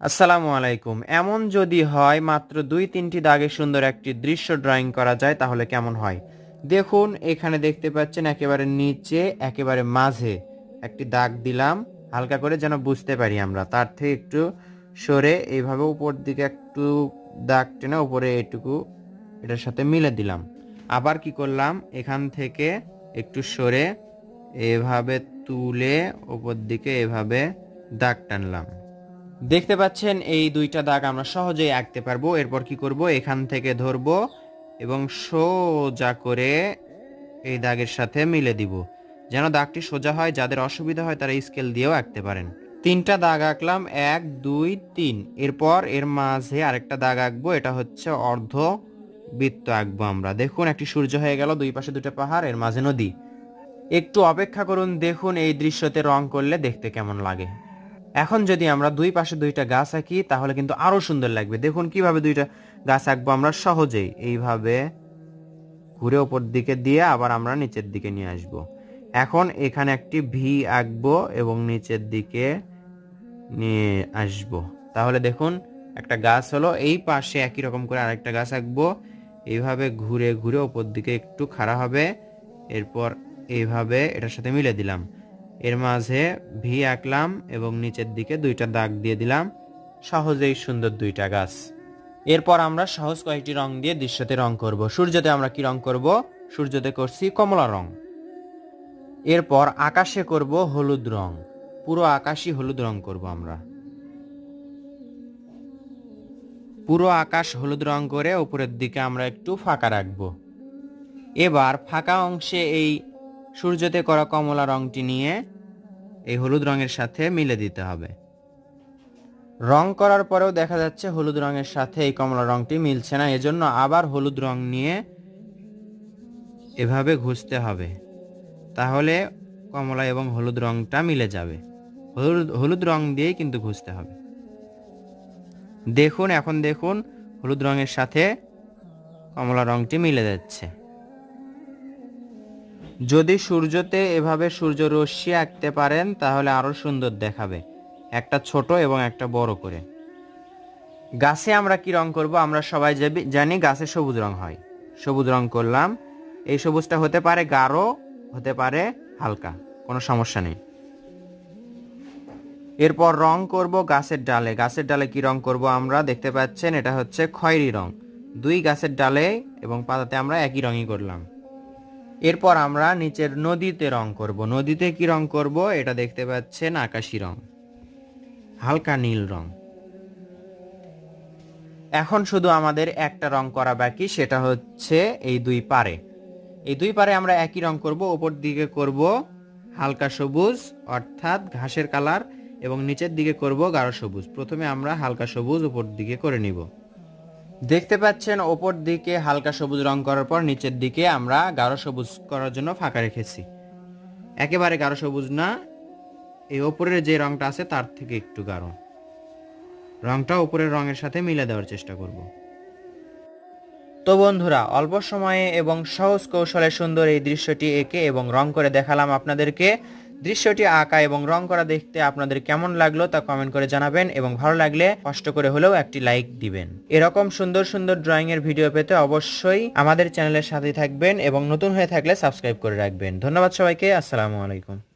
আসসালামু আলাইকুম। এমন যদি হয় মাত্র দুই তিনটি দাগে সুন্দর একটি দৃশ্য ড্রয়িং করা যায়, তাহলে কেমন হয়? দেখুন, এখানে দেখতে পাচ্ছেন একেবারে নিচে, একেবারে মাঝে একটি দাগ দিলাম, হালকা করে যেন বুঝতে পারি আমরা। তার থেকে একটু সরে এইভাবে উপর দিকে একটু দাগ টেনে উপরে এটুকু এটার সাথে মিলে দিলাম। আবার কি করলাম? এখান থেকে একটু সরে এভাবে তুলে উপর দিকে এভাবে দাগ টানলাম। দেখতে পাচ্ছেন, এই দুইটা দাগ আমরা সহজেই আঁকতে পারব। এরপর কি করব? এখান থেকে ধরবো এবং সোজা করে এই দাগের সাথে মিলে দিব। যেন দাগটি সোজা হয়, যাদের অসুবিধা হয় তারা স্কেল দিয়েও আঁকতে পারেন। তিনটা দাগ আঁকলাম, এক, দুই, তিন। এরপর এর মাঝে আরেকটা দাগ আঁকবো, এটা হচ্ছে অর্ধ বৃত্ত আঁকবো আমরা। দেখুন, একটি সূর্য হয়ে গেল, দুই পাশে দুটো পাহাড়, এর মাঝে নদী। একটু অপেক্ষা করুন, দেখুন এই দৃশ্যতে রং করলে দেখতে কেমন লাগে। এখন যদি আমরা দুই পাশে দুইটা গাছ আঁকি, তাহলে কিন্তু আরও সুন্দর লাগবে। দেখুন কীভাবে দুইটা গাছ আঁকবো আমরা সহজেই। এইভাবে ঘুরে ওপর দিকে দিয়ে আবার আমরা নিচের দিকে নিয়ে আসব। এখন এখানে একটি ভি আঁকবো এবং নিচের দিকে নিয়ে আসব। তাহলে দেখুন একটা গাছ হলো, এই পাশে একই রকম করে আরেকটা গাছ আঁকবো। এইভাবে ঘুরে ঘুরে ওপর দিকে একটু খাড়া হবে। এরপর এইভাবে এটার সাথে মিলে দিলাম। এর মাঝে ভি আঁকলাম এবং নিচের দিকে দুইটা দাগ দিয়ে দিলাম। সহজেই সুন্দর দুইটা গাছ। এরপর আমরা সহজ কয়েকটি রং দিয়ে দৃশ্যতে রং করব। সূর্যতে আমরা কি রং করব? সূর্যতে করছি কমলা রং। এরপর আকাশে করব হলুদ রং। পুরো আকাশই হলুদ রং করব আমরা। পুরো আকাশ হলুদ রং করে উপরের দিকে আমরা একটু ফাঁকা রাখব। এবার ফাঁকা অংশে এই সূর্যতে করা কমলা রংটি নিয়ে এই হলুদ রঙের সাথে মিলে দিতে হবে। রং করার পরেও দেখা যাচ্ছে হলুদ রঙের সাথে এই কমলা রংটি মিলছে না, এজন্য আবার হলুদ রং নিয়ে এভাবে ঘুষতে হবে। তাহলে কমলা এবং হলুদ রংটা মিলে যাবে। হলুদ হলুদ রং দিয়েই কিন্তু ঘুষতে হবে। দেখুন, এখন দেখুন, হলুদ রঙের সাথে কমলা রংটি মিলে যাচ্ছে। যদি সূর্যতে এভাবে সূর্য রশ্মি আঁকতে পারেন, তাহলে আরও সুন্দর দেখাবে। একটা ছোট এবং একটা বড় করে। গাছে আমরা কি রং করব? আমরা সবাই জানি গাছে সবুজ রং হয়। সবুজ রং করলাম। এই সবুজটা হতে পারে গাঢ়, হতে পারে হালকা। কোনো সমস্যা নেই। এরপর রং করব গাছের ডালে। গাছের ডালে কি রং করব আমরা? দেখতে পাচ্ছেন, এটা হচ্ছে খয়েরি রং। দুই গাছের ডালে এবং পাতাতে আমরা একই রঙই করলাম। এরপর আমরা নিচের নদীতে রং করব। নদীতে কি রং করব? এটা দেখতে পাচ্ছেন আকাশি রং, হালকা নীল রং। এখন শুধু আমাদের একটা রং করা বাকি, সেটা হচ্ছে এই দুই পারে। এই দুই পারে আমরা একই রং করব, ওপর দিকে করব হালকা সবুজ, অর্থাৎ ঘাসের কালার, এবং নিচের দিকে করব গাঢ় সবুজ। প্রথমে আমরা হালকা সবুজ উপর দিকে করে নিব। দেখতে পাচ্ছেন, ওপর দিকে হালকা সবুজ রং করার পর নিচের দিকে আমরা গাঢ় সবুজ করার জন্য ফাঁকা রেখেছি। একেবারে গাঢ় সবুজ না, এই ওপরের যে রংটা আছে তার থেকে একটু গাঢ়। রংটা উপরের রঙের সাথে মিলে দেওয়ার চেষ্টা করব। তো বন্ধুরা, অল্প সময়ে এবং সহজ কৌশলে সুন্দর এই দৃশ্যটি এঁকে এবং রং করে দেখালাম আপনাদেরকে। দৃশ্যটি আঁকা এবং রং করা দেখতে আপনাদের কেমন লাগল তা কমেন্ট করে জানাবেন এবং ভালো লাগলে কষ্ট করে হলেও একটি লাইক দিবেন। এরকম সুন্দর সুন্দর ড্রয়িং এর ভিডিও পেতে অবশ্যই আমাদের চ্যানেলের সাথে থাকবেন এবং নতুন হয়ে থাকলে সাবস্ক্রাইব করে রাখবেন। ধন্যবাদ সবাইকে, আসসালামু আলাইকুম।